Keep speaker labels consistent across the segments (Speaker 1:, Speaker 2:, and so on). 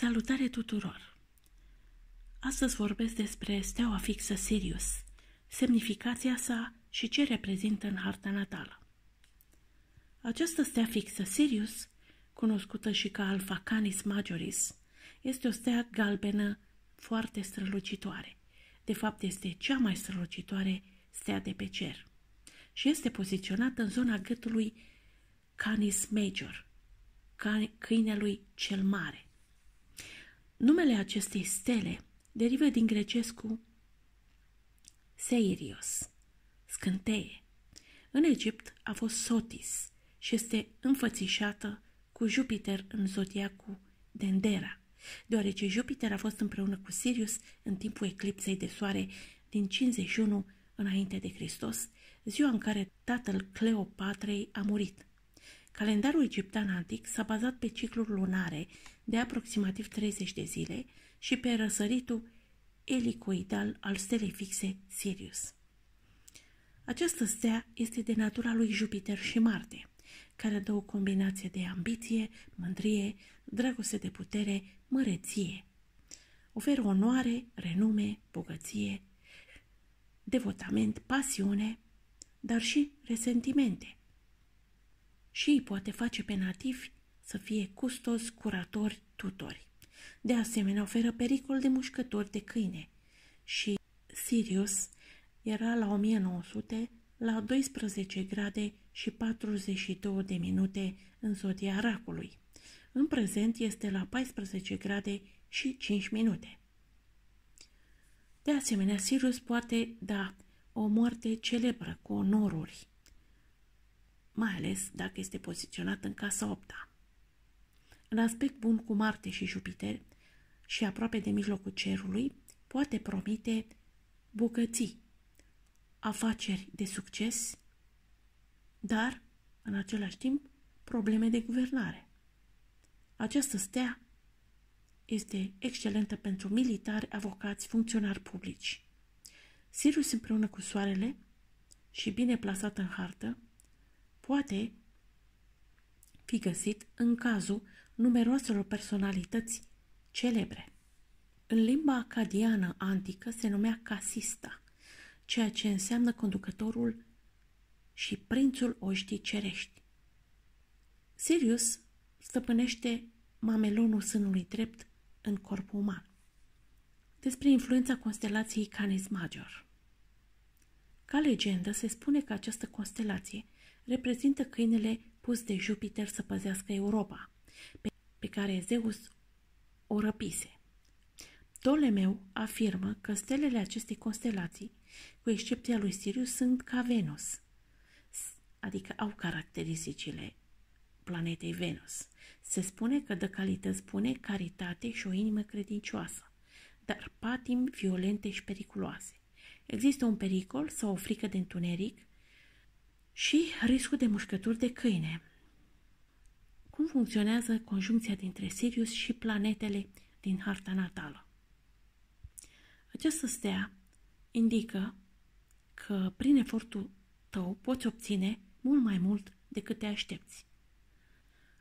Speaker 1: Salutare tuturor! Astăzi vorbesc despre steaua fixă Sirius, semnificația sa și ce reprezintă în harta natală. Această stea fixă Sirius, cunoscută și ca Alpha Canis Majoris, este o stea galbenă foarte strălucitoare. De fapt, este cea mai strălucitoare stea de pe cer și este poziționată în zona gâtului Canis Major, câinelui cel mare. Numele acestei stele derivă din grecescu Seirios, scânteie. În Egipt a fost Sotis și este înfățișată cu Jupiter în zodiacul Dendera, deoarece Jupiter a fost împreună cu Sirius în timpul eclipsei de soare din 51 înainte de Hristos, ziua în care tatăl Cleopatrei a murit. Calendarul egiptean antic s-a bazat pe cicluri lunare de aproximativ 30 de zile și pe răsăritul elicoidal al stelei fixe Sirius. Această stea este de natura lui Jupiter și Marte, care dă o combinație de ambiție, mândrie, dragoste de putere, măreție. Oferă onoare, renume, bogăție, devotament, pasiune, dar și resentimente, și îi poate face pe nativi să fie custos, curatori, tutori. De asemenea, oferă pericol de mușcători de câine și Sirius era la 1900 la 12 grade și 42 de minute în zodia racului. În prezent este la 14 grade și 5 minute. De asemenea, Sirius poate da o moarte celebră cu onoruri mai ales dacă este poziționat în casa 8 -a. În aspect bun cu Marte și Jupiter și aproape de mijlocul cerului, poate promite bogății, afaceri de succes, dar, în același timp, probleme de guvernare. Această stea este excelentă pentru militari, avocați, funcționari publici. Sirius împreună cu Soarele și bine plasat în hartă, poate fi găsit în cazul numeroaselor personalități celebre. În limba acadiană antică se numea casista, ceea ce înseamnă conducătorul și prințul oștii cerești. Sirius stăpânește mamelonul sânului drept în corpul uman. Despre influența constelației Canis Major. Ca legendă se spune că această constelație – reprezintă câinele pus de Jupiter să păzească Europa, pe, pe care Zeus o răpise. Tolemeu afirmă că stelele acestei constelații, cu excepția lui Sirius, sunt ca Venus, adică au caracteristicile planetei Venus. Se spune că dă calități bune, caritate și o inimă credincioasă, dar patimi violente și periculoase. Există un pericol sau o frică de întuneric și riscul de mușcături de câine. Cum funcționează conjuncția dintre Sirius și planetele din harta natală? Această stea indică că prin efortul tău poți obține mult mai mult decât te aștepți.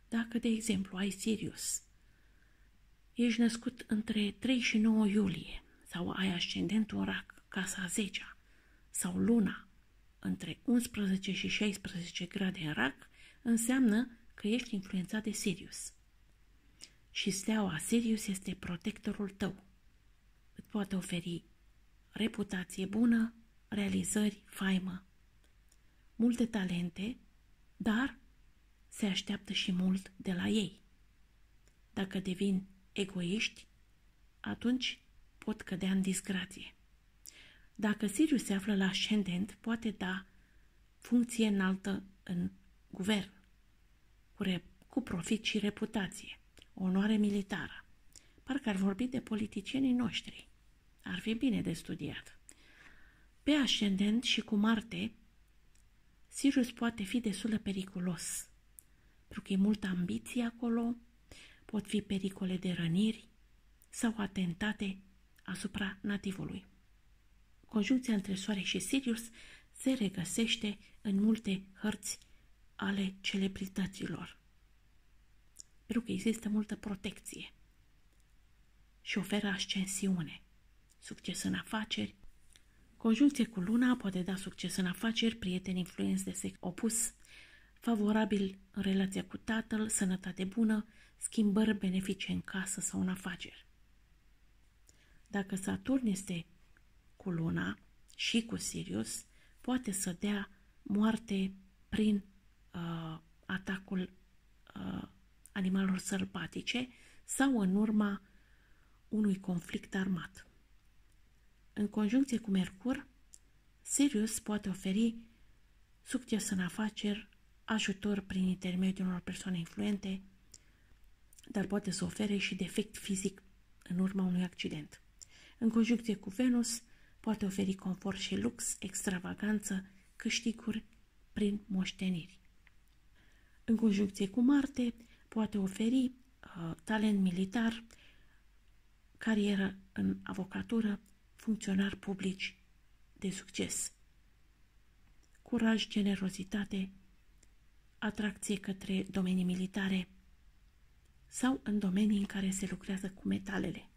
Speaker 1: Dacă, de exemplu, ai Sirius, ești născut între 3 și 9 iulie sau ai ascendentul în rac, casa 10 sau luna, între 11 și 16 grade în rac, înseamnă că ești influențat de Sirius. Și steaua Sirius este protectorul tău. Îți poate oferi reputație bună, realizări, faimă, multe talente, dar se așteaptă și mult de la ei. Dacă devin egoiști, atunci pot cădea în disgrație. Dacă Sirius se află la ascendent, poate da funcție înaltă în guvern, cu, re- cu profit și reputație, onoare militară. Parcă ar vorbi de politicienii noștri. Ar fi bine de studiat. Pe ascendent și cu Marte, Sirius poate fi destul de periculos, pentru că e multă ambiție acolo, pot fi pericole de răniri sau atentate asupra nativului. Conjuncția între Soare și Sirius se regăsește în multe hărți ale celebrităților. Pentru că există multă protecție. și oferă ascensiune, succes în afaceri. Conjuncție cu luna poate da succes în afaceri, prieteni influenți de sex opus, favorabil în relația cu tatăl, sănătate bună, schimbări benefice în casă sau în afaceri. Dacă Saturn este cu luna și cu Sirius, poate să dea moarte prin uh, atacul uh, animalelor sălbatice sau în urma unui conflict armat. În conjuncție cu Mercur, Sirius poate oferi succes în afaceri, ajutor prin intermediul unor persoane influente, dar poate să ofere și defect fizic în urma unui accident. În conjuncție cu Venus, poate oferi confort și lux, extravaganță, câștiguri prin moșteniri. În conjuncție cu Marte, poate oferi uh, talent militar, carieră în avocatură, funcționari publici de succes. Curaj, generozitate, atracție către domenii militare sau în domenii în care se lucrează cu metalele.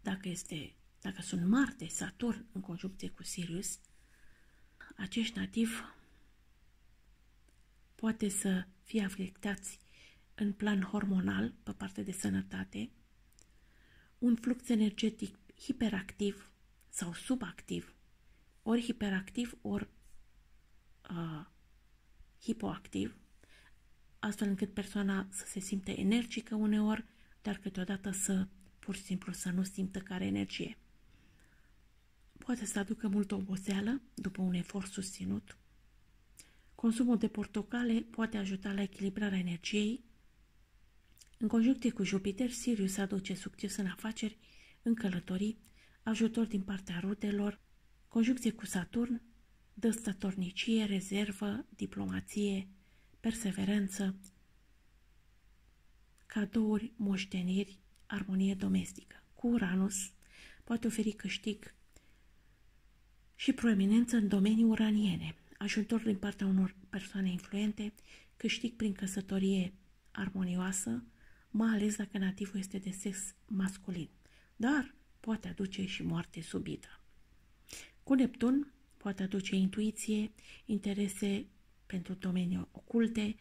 Speaker 1: Dacă, este, dacă sunt Marte, Saturn în conjuncție cu Sirius, acești nativi poate să fie afectați în plan hormonal, pe partea de sănătate, un flux energetic hiperactiv sau subactiv, ori hiperactiv, ori uh, hipoactiv, astfel încât persoana să se simte energică uneori, dar câteodată să pur și simplu să nu simtă care energie. Poate să aducă multă oboseală după un efort susținut. Consumul de portocale poate ajuta la echilibrarea energiei. În conjuncție cu Jupiter, Sirius aduce succes în afaceri, în călătorii, ajutor din partea rudelor, conjuncție cu Saturn, dă statornicie, rezervă, diplomație, perseverență, cadouri, moșteniri, armonie domestică. Cu Uranus poate oferi câștig și proeminență în domenii uraniene, ajutor din partea unor persoane influente, câștig prin căsătorie armonioasă, mai ales dacă nativul este de sex masculin, dar poate aduce și moarte subită. Cu Neptun poate aduce intuiție, interese pentru domenii oculte,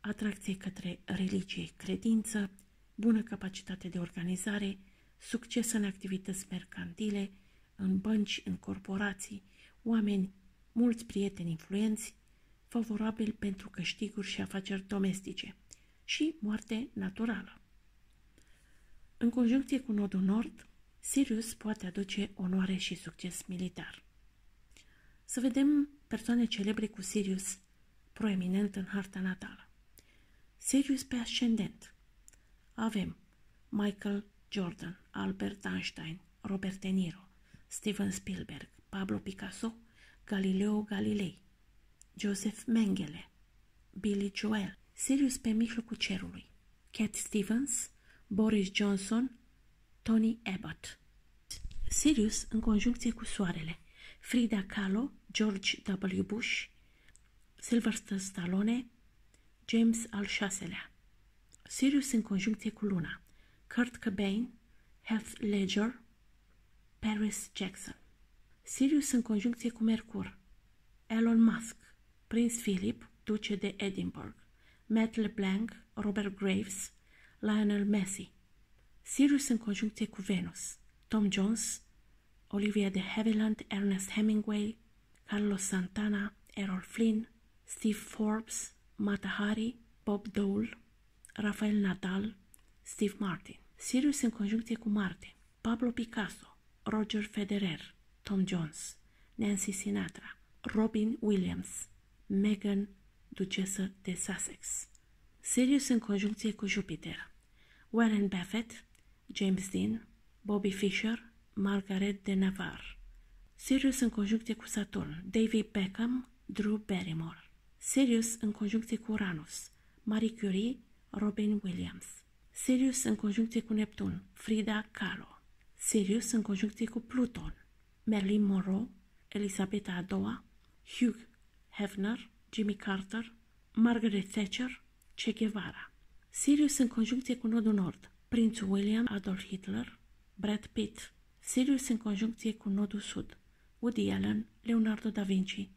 Speaker 1: atracție către religie, credință, bună capacitate de organizare, succes în activități mercantile, în bănci, în corporații, oameni, mulți prieteni influenți, favorabil pentru câștiguri și afaceri domestice și moarte naturală. În conjuncție cu nodul nord, Sirius poate aduce onoare și succes militar. Să vedem persoane celebre cu Sirius proeminent în harta natală. Sirius pe ascendent. Avem Michael Jordan, Albert Einstein, Robert De Niro, Steven Spielberg, Pablo Picasso, Galileo Galilei, Joseph Mengele, Billy Joel, Sirius pe mijlocul cerului, Cat Stevens, Boris Johnson, Tony Abbott. Sirius în conjuncție cu soarele, Frida Kahlo, George W. Bush, Sylvester Stallone, James al șaselea. Sirius în conjuncție cu luna, Kurt Cobain, Heath Ledger, Paris Jackson. Sirius în conjuncție cu Mercur, Elon Musk, Prince Philip, duce de Edinburgh, Matt LeBlanc, Robert Graves, Lionel Messi. Sirius în conjuncție cu Venus, Tom Jones, Olivia de Havilland, Ernest Hemingway, Carlos Santana, Errol Flynn, Steve Forbes, Mata Hari, Bob Dole, Rafael Nadal, Steve Martin. Sirius în conjuncție cu Marte, Pablo Picasso, Roger Federer, Tom Jones, Nancy Sinatra, Robin Williams, Meghan, ducesă de Sussex. Sirius în conjuncție cu Jupiter, Warren Buffett, James Dean, Bobby Fischer, Margaret de Navarre. Sirius în conjuncție cu Saturn, David Beckham, Drew Barrymore. Sirius în conjuncție cu Uranus, Marie Curie, Robin Williams. Sirius în conjuncție cu Neptun, Frida Kahlo. Sirius în conjuncție cu Pluton, Marilyn Monroe, Elisabeta a II, Hugh Hefner, Jimmy Carter, Margaret Thatcher, Che Guevara. Sirius în conjuncție cu nodul nord, Prințul William Adolf Hitler, Brad Pitt, Sirius în conjuncție cu nodul sud, Woody Allen, Leonardo da Vinci,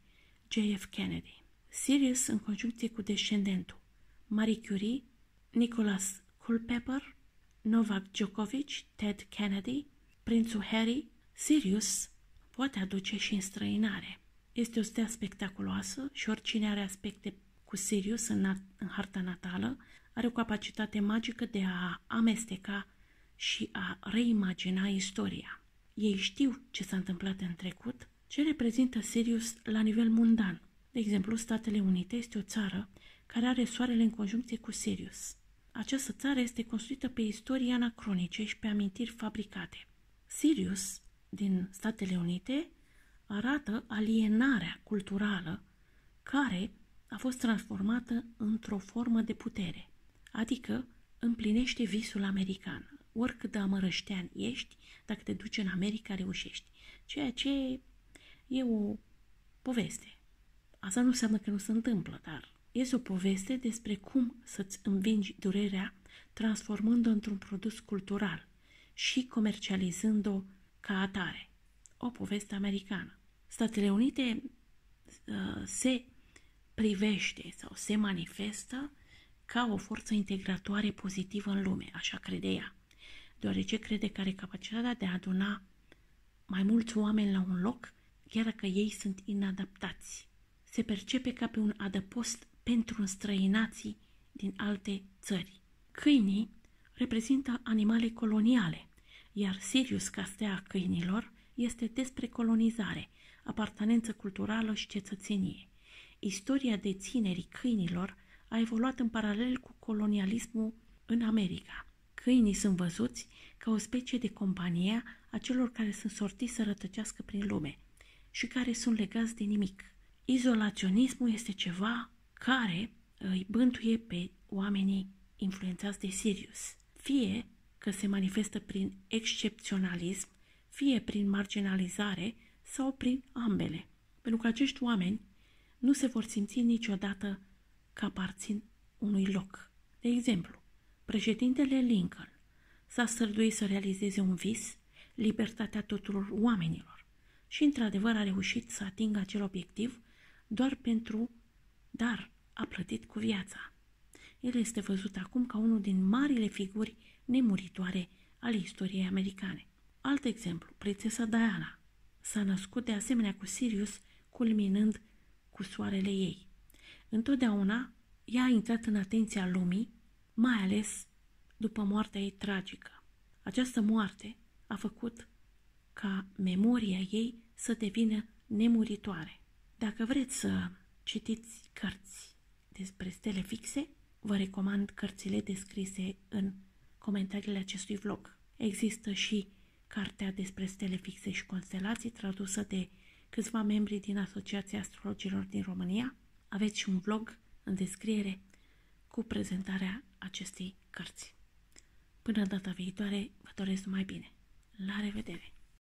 Speaker 1: J.F. Kennedy. Sirius în conjuncție cu descendentul, Marie Curie, Nicholas Culpeper, Novak Djokovic, Ted Kennedy, prințul Harry, Sirius poate aduce și înstrăinare. Este o stea spectaculoasă și oricine are aspecte cu Sirius în, nat- în harta natală are o capacitate magică de a amesteca și a reimagina istoria. Ei știu ce s-a întâmplat în trecut, ce reprezintă Sirius la nivel mundan. De exemplu, Statele Unite este o țară care are soarele în conjuncție cu Sirius. Această țară este construită pe istorie anacronice și pe amintiri fabricate. Sirius, din Statele Unite, arată alienarea culturală care a fost transformată într-o formă de putere, adică împlinește visul american. Oricât de amărăștean ești, dacă te duci în America, reușești. Ceea ce e o poveste. Asta nu înseamnă că nu se întâmplă, dar este o poveste despre cum să-ți învingi durerea transformând-o într-un produs cultural și comercializând-o ca atare. O poveste americană. Statele Unite uh, se privește sau se manifestă ca o forță integratoare pozitivă în lume, așa crede ea, deoarece crede că are capacitatea de a aduna mai mulți oameni la un loc, chiar dacă ei sunt inadaptați. Se percepe ca pe un adăpost pentru străinații din alte țări. Câinii reprezintă animale coloniale, iar Sirius, ca stea câinilor, este despre colonizare, apartenență culturală și cetățenie. Istoria deținerii câinilor a evoluat în paralel cu colonialismul în America. Câinii sunt văzuți ca o specie de companie a celor care sunt sortiți să rătăcească prin lume și care sunt legați de nimic. Izolaționismul este ceva care îi bântuie pe oamenii influențați de Sirius, fie că se manifestă prin excepționalism, fie prin marginalizare sau prin ambele, pentru că acești oameni nu se vor simți niciodată că aparțin unui loc. De exemplu, președintele Lincoln s-a străduit să realizeze un vis, libertatea tuturor oamenilor, și într-adevăr a reușit să atingă acel obiectiv doar pentru, dar a plătit cu viața. El este văzut acum ca unul din marile figuri nemuritoare ale istoriei americane. Alt exemplu, prințesa Diana s-a născut de asemenea cu Sirius, culminând cu soarele ei. Întotdeauna ea a intrat în atenția lumii, mai ales după moartea ei tragică. Această moarte a făcut ca memoria ei să devină nemuritoare. Dacă vreți să citiți cărți despre stele fixe, vă recomand cărțile descrise în comentariile acestui vlog. Există și cartea despre stele fixe și constelații tradusă de câțiva membri din Asociația Astrologilor din România. Aveți și un vlog în descriere cu prezentarea acestei cărți. Până data viitoare, vă doresc numai bine. La revedere!